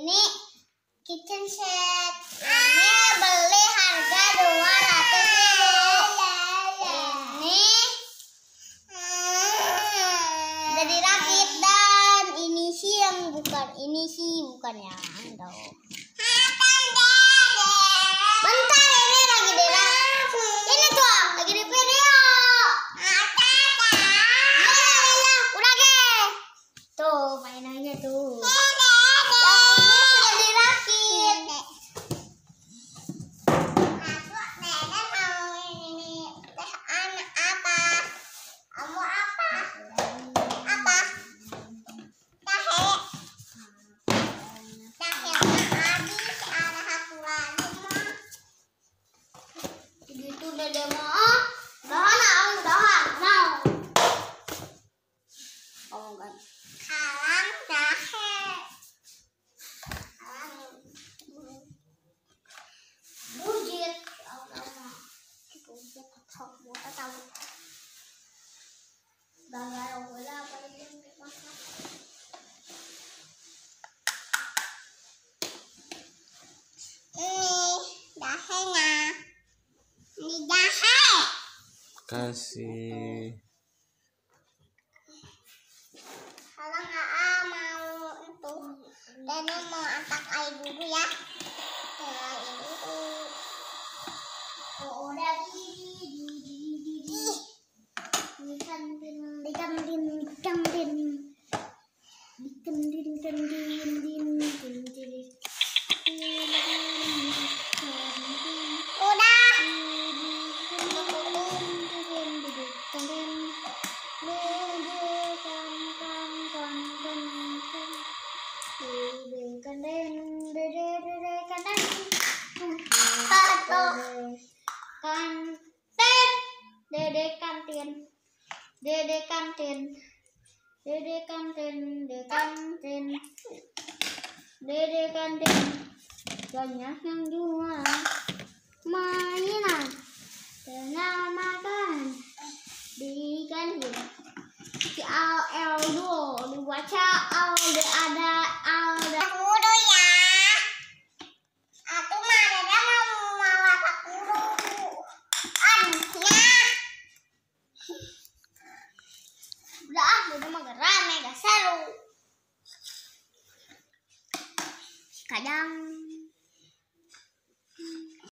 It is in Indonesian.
Ini kitchen set. Ini beli harga dua ratus ribu. Ini udah dirakit dan ini sih yang bukan ini sih bukan yang tahu. Bentar ini lagi dirakit. Kasih. Kalau nggak mau itu, Dene mau angkat air dulu ya. Ya ini Kantin, dede kantin, dede kantin, dede kantin, dede kantin, dede kantin, banyak yang jual mainan. Dengan makan di kantin. Si Al Eldo dibaca Alde ada udah gak rame gak ya, seru kadang hmm.